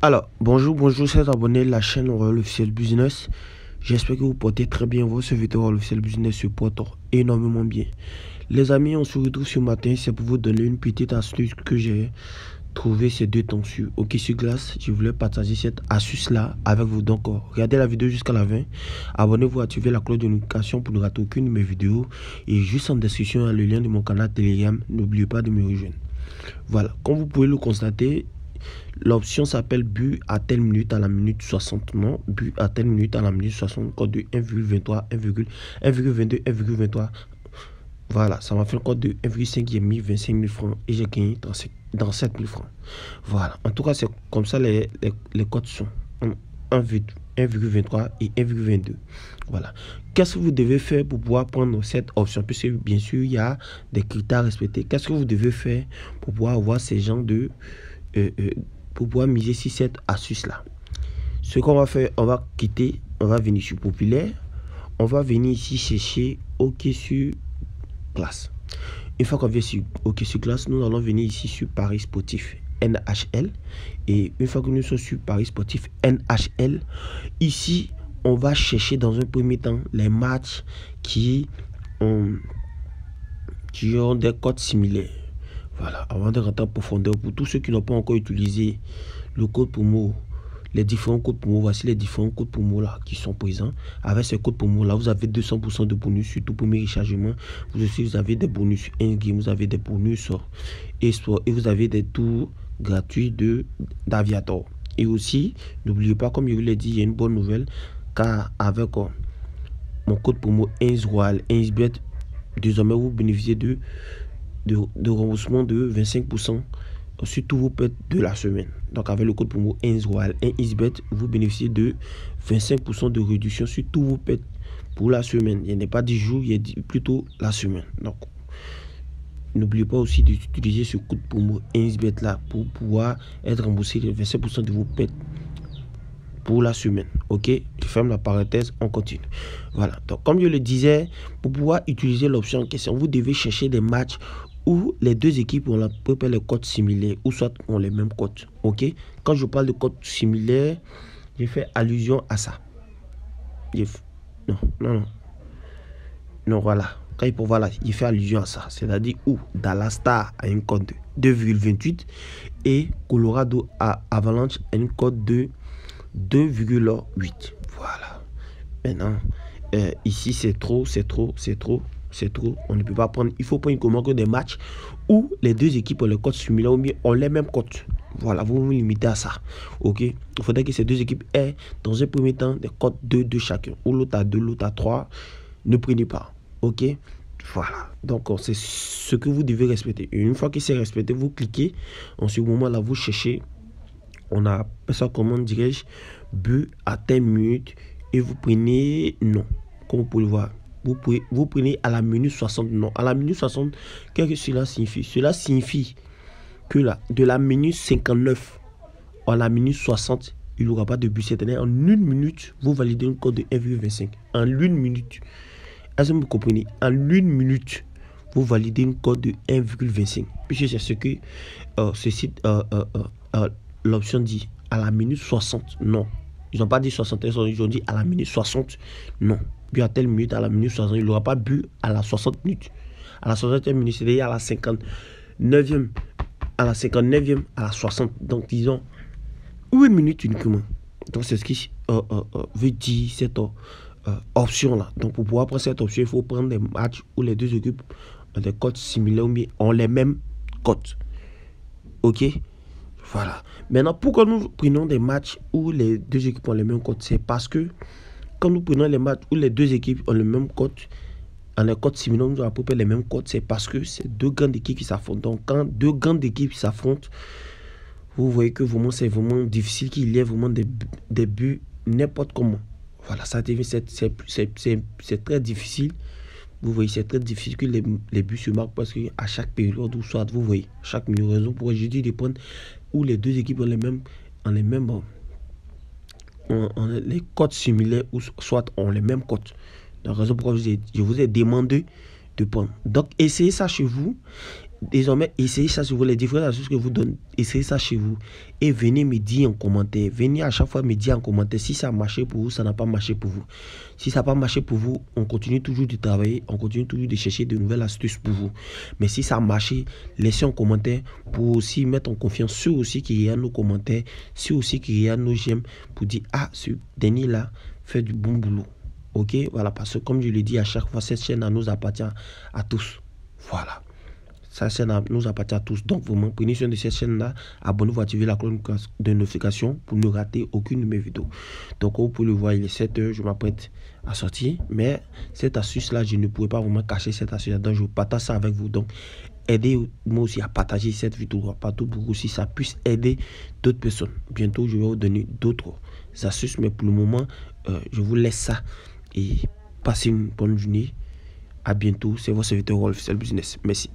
Alors, bonjour, bonjour, chers abonnés de la chaîne Royal Officiel Business. J'espère que vous portez très bien. Votre serviteur Royal Officiel Business se porte énormément bien. Les amis, on se retrouve ce matin. C'est pour vous donner une petite astuce que j'ai trouvé ces deux temps sur OK sur glace. Je voulais partager cette astuce-là avec vous. Donc, regardez la vidéo jusqu'à la fin. Abonnez-vous, activez la cloche de notification pour ne rater aucune de mes vidéos. Et juste en description, le lien de mon canal Telegram. N'oubliez pas de me rejoindre. Voilà, comme vous pouvez le constater, L'option s'appelle but à telle minute à la minute 60. Non, but à telle minute à la minute 60. Code de 1,23, 1,22, 1,23. Voilà, ça m'a fait un code de 1,5. J'ai mis 25 000 francs et j'ai gagné dans 7 000 francs. Voilà, en tout cas, c'est comme ça les, les, codes sont. 1,23 et 1,22. Voilà. Qu'est-ce que vous devez faire pour pouvoir prendre cette option? Puisque bien sûr, il y a des critères à respecter. Qu'est-ce que vous devez faire pour pouvoir avoir ces gens de euh, euh, pour pouvoir miser sur cette astuce-là. Ce qu'on va faire, on va quitter, on va venir sur populaire, on va venir ici chercher OK sur classe. Une fois qu'on vient sur OK sur classe, nous allons venir ici sur Paris Sportif NHL. Et une fois que nous sommes sur Paris Sportif NHL, ici, on va chercher dans un premier temps les matchs qui ont, qui ont des codes similaires. Voilà, avant de rentrer en profondeur, pour tous ceux qui n'ont pas encore utilisé le code promo, les différents codes promo, voici les différents codes promo là qui sont présents. Avec ces codes promo là, vous avez 200% de bonus sur tout premier rechargement. Vous aussi, vous avez des bonus in vous avez des bonus et et vous avez des tours gratuits de d'aviator. Et aussi, n'oubliez pas, comme je vous l'ai dit, il y a une bonne nouvelle car avec oh, mon code promo 1 Royal, 1 Bet, désormais vous bénéficiez de de, remboursement de 25% sur tous vos pets de la semaine. Donc avec le code promo 1 Royal 1 Isbet, vous bénéficiez de 25% de réduction sur tous vos pets pour la semaine. Il a pas 10 jours, il a plutôt la semaine. Donc n'oubliez pas aussi d'utiliser ce code promo 1 Isbet là pour pouvoir être remboursé de 25% de vos pets pour la semaine. Ok, ferme la parenthèse, on continue. Voilà, donc comme je le disais, pour pouvoir utiliser l'option en question, vous devez chercher des matchs où les deux équipes ont à peu près les codes similaires ou soit ont les mêmes codes. Ok? Quand je parle de codes similaires, j'ai fait allusion à ça. Non, non, non. Non, voilà. Quand il voilà, il fait allusion à ça. C'est-à-dire où Dallas Star a un code de 2,28 et Colorado a Avalanche a un code de 2,8. Maintenant, euh, ici c'est trop, c'est trop, c'est trop c'est trop. On ne peut pas prendre. Il faut prendre une commande des matchs où les deux équipes ont les codes similaires ou ont les mêmes codes. Voilà, vous vous limitez à ça. Ok? Il faudrait que ces deux équipes aient, dans un premier temps, des codes 2 de chacun. Ou l'autre à 2, l'autre à 3. Ne prenez pas. Ok? Voilà. Donc, c'est ce que vous devez respecter. une fois que c'est respecté, vous cliquez. En ce moment-là, vous cherchez. On a ça, comment dirais-je But à telle minute. Et vous prenez non. Comme vous pouvez le voir vous, pouvez, vous prenez à la minute 60. Non, à la minute 60, qu'est-ce que cela signifie? Cela signifie que là, de la minute 59 à la minute 60, il n'y aura pas de but. C'est-à-dire en une minute, vous validez un code de 1,25. En une minute. Est-ce que vous comprenez? En une minute, vous validez un code de 1,25. Puisque c'est ce que euh, ce site, euh, euh, l'option dit. À la minute 60, non. Ils n'ont pas dit 60, ils ont dit à la minute 60, non bu à telle minute, à la minute 60. Il n'aura pas bu à la 60 minutes. À la 60e minute, c'est-à-dire à la 59e, à la 59e, à la 60. Donc, disons, une minute uniquement. Donc, c'est ce qui euh, euh, euh, veut dire cette option-là. Donc, pour pouvoir prendre cette option, il faut prendre des matchs où les deux équipes ont des codes similaires ou ont les mêmes codes. OK? Voilà. Maintenant, pourquoi nous prenons des matchs où les deux équipes ont les mêmes codes C'est parce que quand nous prenons les matchs où les deux équipes ont le même cote, en les cotes similaires, nous avons à peu près les mêmes cotes, c'est parce que c'est deux grandes équipes qui s'affrontent. Donc, quand deux grandes équipes s'affrontent, vous voyez que vraiment, c'est vraiment difficile qu'il y ait vraiment des, des buts n'importe comment. Voilà, ça devient, c'est très difficile. Vous voyez, c'est très difficile que les, les, buts se marquent parce qu'à chaque période, ou soit, vous voyez, chaque minute, raison pour je dis de prendre où les deux équipes ont les mêmes, ont les mêmes on, les codes similaires ou soit ont les mêmes codes. La raison pourquoi je vous ai demandé de prendre. Donc, essayez ça chez vous désormais, essayez ça sur vous, les différentes astuces que vous donne, essayez ça chez vous. Et venez me dire en commentaire. Venez à chaque fois me dire en commentaire si ça a marché pour vous, ça n'a pas marché pour vous. Si ça n'a pas marché pour vous, on continue toujours de travailler, on continue toujours de chercher de nouvelles astuces pour vous. Mais si ça a marché, laissez en commentaire pour aussi mettre en confiance ceux aussi qui regardent nos commentaires, ceux aussi qui regardent nos j'aime pour dire Ah, ce Denis-là fait du bon boulot. Ok? Voilà, parce que comme je le dis à chaque fois, cette chaîne nous appartient à tous. Voilà. Cette chaîne nous appartient à tous. Donc, vraiment, prenez soin de cette chaîne-là. Abonnez-vous, activez la cloche de notification pour ne rater aucune de mes vidéos. Donc, vous pouvez le voir, il est 7 heures. Je m'apprête à sortir. Mais cette astuce-là, je ne pourrais pas vraiment cacher cette astuce. Donc, je partage ça avec vous. Donc, aidez-moi aussi à partager cette vidéo partout pour que aussi ça puisse aider d'autres personnes. Bientôt, je vais vous donner d'autres astuces. Mais pour le moment, euh, je vous laisse ça. Et passez une bonne journée. À bientôt. C'est votre serviteur Wolf, c'est le business. Merci.